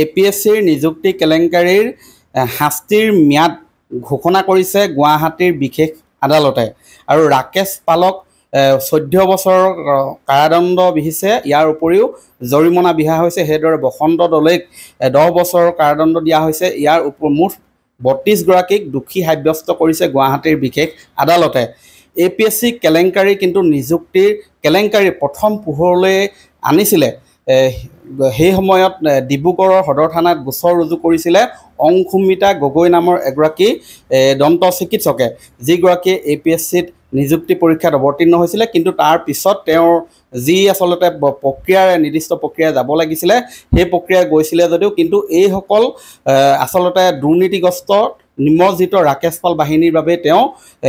A P S চিৰ নিযুক্তি কেলেংকাৰীৰ শাস্তিৰ ম্যাদ ঘোষণা কৰিছে গুৱাহাটীৰ বিশেষ আদালতে। আৰু ৰাকেশ পালক চৈধ্য বছৰৰ কাৰাদণ্ড বিহিছে। ইয়াৰ উপৰিও জৰিমনা বিহা হৈছে সেইদৰে বসন্ত দলৈক দহ বছৰৰ কাৰাদণ্ড দিয়া হৈছে। ইয়াৰ উপ মুঠ বত্ৰিছগৰাকীক দোষী সাব্যস্ত কৰিছে গুৱাহাটীৰ বিশেষ আদালতে। এ পি এছ চি কেলেংকাৰী কিন্তু নিযুক্তিৰ কেলেংকাৰী প্ৰথম পোহৰলৈ আনিছিলে। সেই সময়ত ডিব্ৰুগড়ৰ সদৰ থানাত গোচৰ ৰুজু কৰিছিলে অংশুমিতা গগৈ নামৰ এগৰাকী দন্ত চিকিৎসকে। যিগৰাকীয়ে এ পি এছ চিত নিযুক্তি পৰীক্ষাত অৱতীৰ্ণ হৈছিলে কিন্তু তাৰ পিছত তেওঁৰ যি আচলতে প্ৰক্ৰিয়াৰে নিৰ্দিষ্ট প্ৰক্ৰিয়াৰে যাব লাগিছিলে সেই প্ৰক্ৰিয়াৰে গৈছিলে যদিও কিন্তু এইসকল আচলতে দুৰ্নীতিগ্ৰস্ত নিমজ্জিত ৰাকেশ পাল বাহিনীৰ বাবে তেওঁ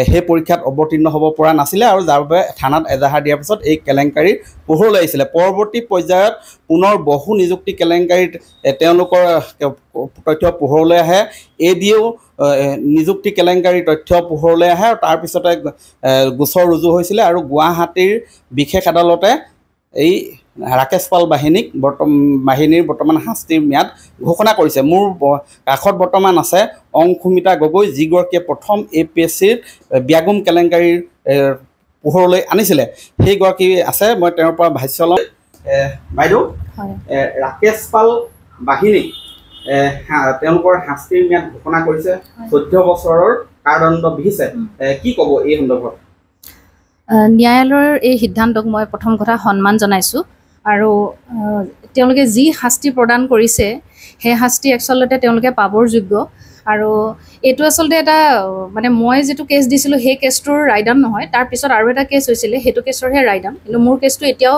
সেই পৰীক্ষাত অৱতীৰ্ণ হ'ব পৰা নাছিলে আৰু যাৰ বাবে থানাত এজাহাৰ দিয়াৰ পিছত এই কেলেংকাৰী পোহৰলৈ আহিছিলে। পৰৱৰ্তী পৰ্যায়ত পুনৰ বহু নিযুক্তি কেলেংকাৰীত তেওঁলোকৰ তথ্য পোহৰলৈ আহে। এ ডিও নিযুক্তি কেলেংকাৰীৰ তথ্য পোহৰলৈ আহে আৰু তাৰপিছতে গোচৰ ৰুজু হৈছিলে আৰু গুৱাহাটীৰ বিশেষ আদালতে এই ৰাকেশ পাল বাহিনীক বৰ্তমান বাহিনীৰ বৰ্তমান শাস্তিৰ ম্যাদ ঘোষণা কৰিছে। মোৰ কাষত বৰ্তমান আছে অংশুমিতা গগৈ যিগৰাকীয়ে প্ৰথম এ পি এছ চিৰ ব্যাগুম কেলেংকাৰীৰ পোহৰলৈ আনিছিলে। সেইগৰাকী আছে মই তেওঁৰ পৰা ভাষ্য লওঁ। বাইদেউ ৰাকেশ পাল বাহিনীক তেওঁলোকৰ শাস্তিৰ ম্যাদ ঘোষণা কৰিছে চৈধ্য বছৰৰ কাৰাদণ্ড বিহিছে। কি ক'ব এই সন্দৰ্ভত? ন্যায়ালয়ৰ এই সিদ্ধান্তক মই প্ৰথম কথা সন্মান জনাইছোঁ। আৰু তেওঁলোকে যি শাস্তি প্ৰদান কৰিছে সেই শাস্তি একচলতে তেওঁলোকে পাবৰ যোগ্য। আৰু এইটো আচলতে এটা মানে মই যিটো কেছ দিছিলোঁ সেই কেছটোৰ ৰায়দান নহয়। তাৰপিছত আৰু এটা কেছ হৈছিলে সেইটো কেছৰহে ৰায়দান। কিন্তু মোৰ কেছটো এতিয়াও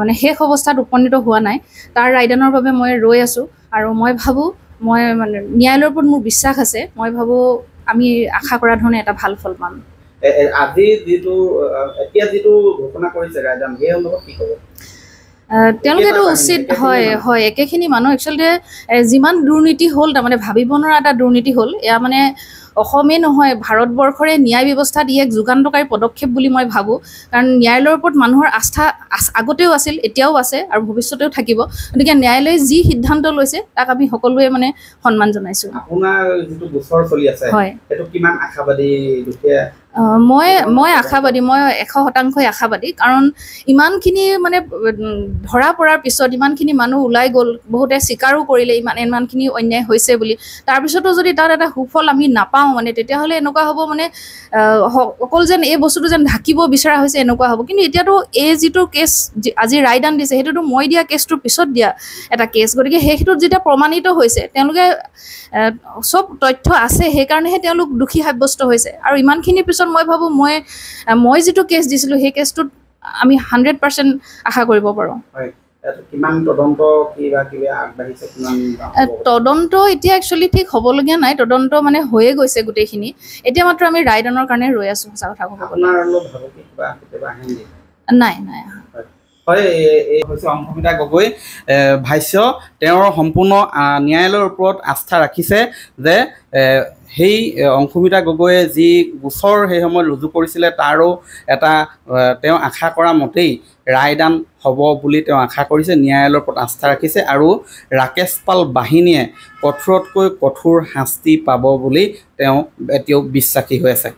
মানে শেষ অৱস্থাত উপনীত হোৱা নাই। তাৰ ৰায়দানৰ বাবে মই ৰৈ আছোঁ। আৰু মই ভাবোঁ মই মানে ন্যায়ালয়ৰ ওপৰত মোৰ বিশ্বাস আছে। মই ভাবোঁ আমি আশা কৰা ধৰণে এটা ভাল ফল পাম। আজি যিটো এতিয়া যিটো ঘোষণা কৰিছে ৰায়দান সেই সন্দৰ্ভত কি ক'ব? তেওঁলোকেতো উচিত হয় হয়। একেখিনি মানুহ একচুৱেলি যিমান দুৰ্নীতি হ'ল তাৰমানে ভাবিব নোৱাৰা এটা দুৰ্নীতি হ'ল এয়া মানে অসমেই নহয় ভাৰতবৰ্ষৰে ন্যায় ব্যৱস্থাত ই এক যুগান্তকাৰী পদক্ষেপ বুলি মই ভাবোঁ। কাৰণ ন্যায়ালয়ৰ ওপৰত মানুহৰ আস্থা আগতেও আছিল এতিয়াও আছে আৰু ভৱিষ্যতেও থাকিব। গতিকে ন্যায়ালয়ে যি সিদ্ধান্ত লৈছে তাক আমি সকলোৱে মানে সন্মান জনাইছোঁ। হয়। মই মই আশাবাদী মই এশ শতাংশই আশাবাদী। কাৰণ ইমানখিনি মানে ধৰা পৰাৰ পিছত ইমানখিনি মানুহ ওলাই গ'ল বহুতে স্বীকাৰো কৰিলে ইমান ইমানখিনি অন্যায় হৈছে বুলি। তাৰপিছতো যদি তাত এটা সুফল আমি নাপাওঁ মানে তেতিয়াহ'লে এনেকুৱা হ'ব মানে অকল যেন এই বস্তুটো যেন ঢাকিব বিচৰা হৈছে এনেকুৱা হ'ব। কিন্তু এতিয়াতো এই যিটো কেছ আজি ৰায়দান দিছে সেইটোতো মই দিয়া কেছটোৰ পিছত দিয়া এটা কেছ। গতিকে সেইটোত যেতিয়া প্ৰমাণিত হৈছে তেওঁলোকে চব তথ্য আছে সেইকাৰণেহে তেওঁলোক দোষী সাব্যস্ত হৈছে। আৰু ইমানখিনিৰ পিছত মই ভাবোঁ মই মই যিটো কেছ দিছিলোঁ সেই কেছটোত আমি হাণ্ড্ৰেড পাৰ্চেণ্ট আশা কৰিব পাৰোঁ। তদন্ত এতিয়া একচুৱেলি ঠিক হ'বলগীয়া নাই তদন্ত মানে হৈয়ে গৈছে গোটেইখিনি। এতিয়া মাত্ৰ আমি ৰায়দানৰ কাৰণে ৰৈ আছোঁ সঁচা কথা ক'ব নাই নাই হয় এই হৈছে অংশুমিতা গগৈ ভাষ্য তেওঁৰ সম্পূৰ্ণ ন্যায়ালয়ৰ ওপৰত আস্থা ৰাখিছে যে সেই অংশুমিতা গগৈয়ে যি গোচৰ সেই সময়ত ৰুজু কৰিছিলে তাৰো এটা তেওঁ আশা কৰা মতেই ৰায়দান হ'ব বুলি তেওঁ আশা কৰিছে ন্যায়ালয়ৰ ওপৰত আস্থা ৰাখিছে আৰু ৰাকেশ পাল বাহিনীয়ে কঠোৰতকৈ কঠোৰ শাস্তি পাব বুলি তেওঁ এতিয়াও বিশ্বাসী হৈ আছে।